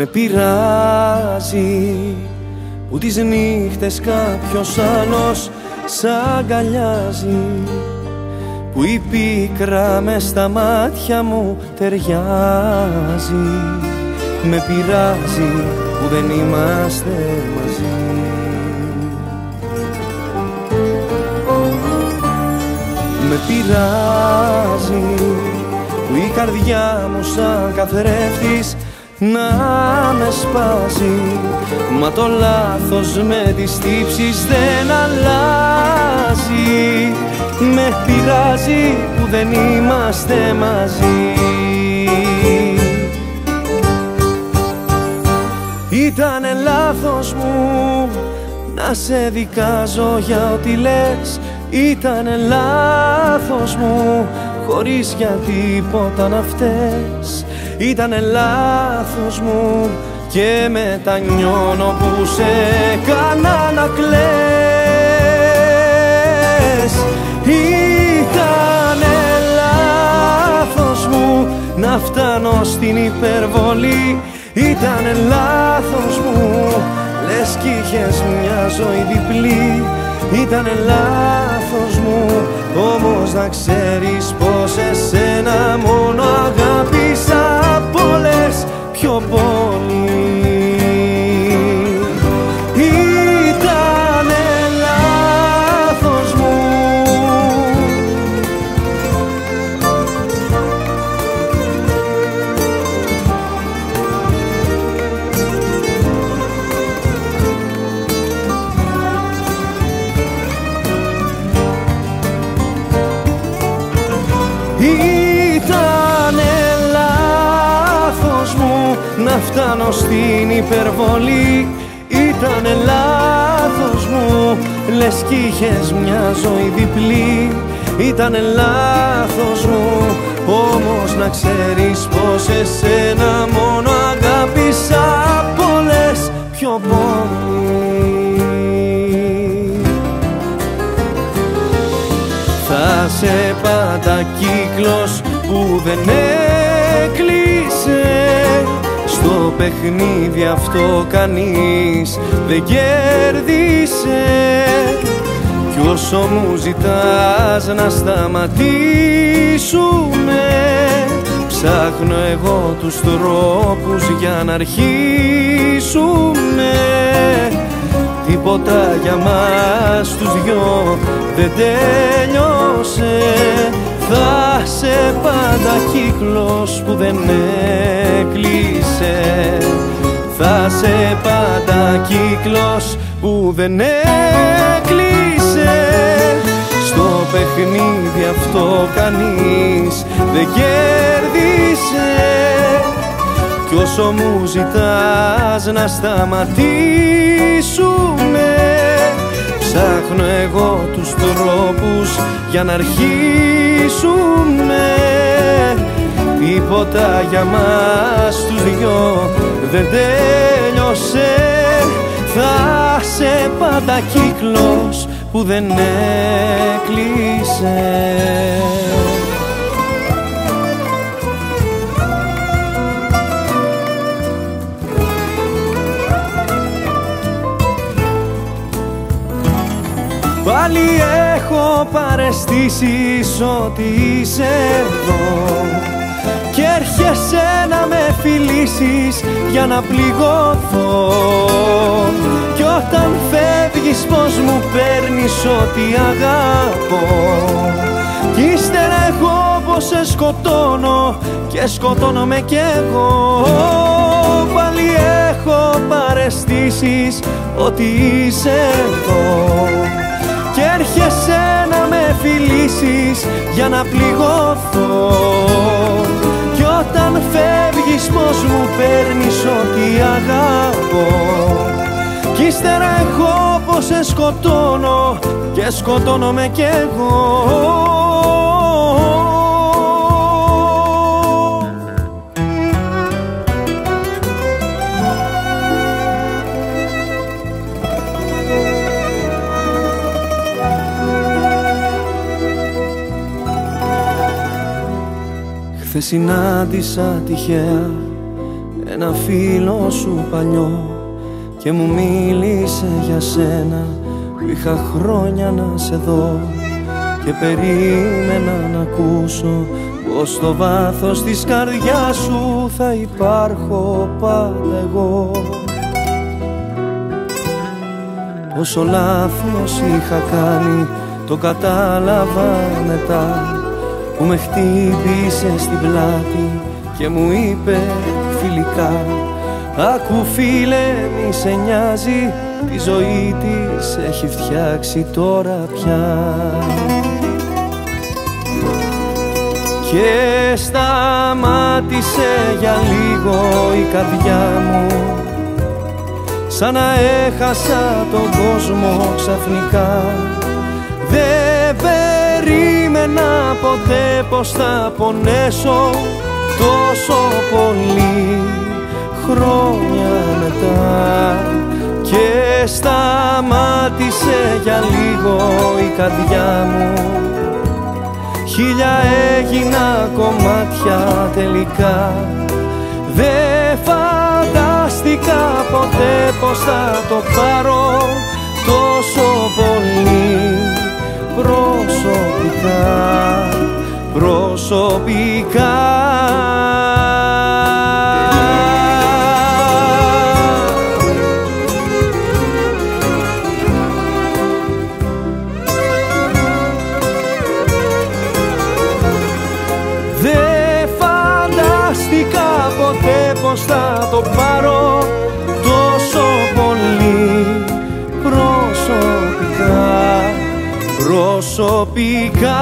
Με πειράζει που τις νύχτες κάποιος άλλος σ' αγκαλιάζει που η πίκρα με στα μάτια μου ταιριάζει. Με πειράζει που δεν είμαστε μαζί. Με πειράζει που η καρδιά μου σαν καθρέφτης να με σπάσει Μα το λάθος με τις τύψεις δεν αλλάζει. Με πειράζει που δεν είμαστε μαζί. Ήτανε λάθος μου να σε δικάζω για ό,τι λες. Ήτανε λάθος μου χωρίς για τίποτα να φταίς Ήτανε λάθος μου και μετανιώνω που σε έκανα να κλαις. Ήτανε λάθος μου να φτάνω στην υπερβολή. Ήτανε λάθος μου λες κι είχες μια ζωή διπλή. Ήτανε λάθος μου όμως να ξέρεις πως εσένα μόνο αγάπησα απ' όλες πιο πολύ φτάνω στην υπερβολή. Ήταν λάθος μου. Λες κι είχες μια ζωή διπλή. Ήταν λάθος μου. Όμως να ξέρεις πως εσένα μόνο αγάπησα πολλές πιο πολύ Θα σε πάντα κύκλος που δεν έκλεισε. στο παιχνίδι αυτό κανείς δεν κέρδισε. Κι όσο μου ζητάς να σταματήσουμε Ψάχνω εγώ τους τρόπους για να αρχίσουμε. Τίποτα για μας τους δυο δεν τέλειωσε θα σε πάντα κύκλος που δεν έκλεισε. Θα σε πάντα κύκλος που δεν έκλεισε. Στο παιχνίδι αυτό κανείς δεν κέρδισε. Κι όσο μου ζητάς να σταματήσουμε Ψάχνω εγώ τους τρόπους για να αρχίσουμε Τίποτα για μας τους δυο δεν τέλειωσε. Θα σε πάντα κύκλος που δεν έκλεισε Πάλι έχω παρεστήσεις ότι είσαι εδώ. Και έρχεσαι να με φιλήσεις για να πληγωθώ. Κι όταν φεύγεις πως μου παίρνεις ό,τι αγάπω Κι ύστερα εγώ πως σε σκοτώνω και σκοτώνομαι κι εγώ. Πάλι έχω παρεστήσεις ότι είσαι εδώ και έρχεσαι να με φιλήσεις για να πληγωθώ Κι όταν φεύγεις πως μου παίρνεις ό,τι αγάπω Κι ύστερα εγώ πως σε σκοτώνω και σκοτώνομαι κι εγώ Χθες συνάντησα τυχαία ένα φίλο σου παλιό και μου μίλησε για σένα. Που είχα χρόνια να σε δω και περίμενα να ακούσω πως στο βάθος της καρδιάς σου θα υπάρχω πάντα εγώ. Όσο λάθος είχα κάνει το κατάλαβα μετά που με χτύπησε στην πλάτη και μου είπε φιλικά Άκου φίλε μη σε νοιάζει τη ζωή της έχει φτιάξει τώρα πια και σταμάτησε για λίγο η καρδιά μου σαν να έχασα τον κόσμο ξαφνικά. δεν περίμενα ποτέ πως θα πονέσω τόσο πολύ χρόνια μετά. Και σταμάτησε για λίγο η καρδιά μου. Χίλια έγινα κομμάτια τελικά. Δεν φαντάστηκα ποτέ πως θα το πάρω τόσο πολύ. Προσωπικά προσωπικά. Δεν φανταστικά ποτέ πως θα το πάρω τόσο πολύ προσωπικά προσωπικά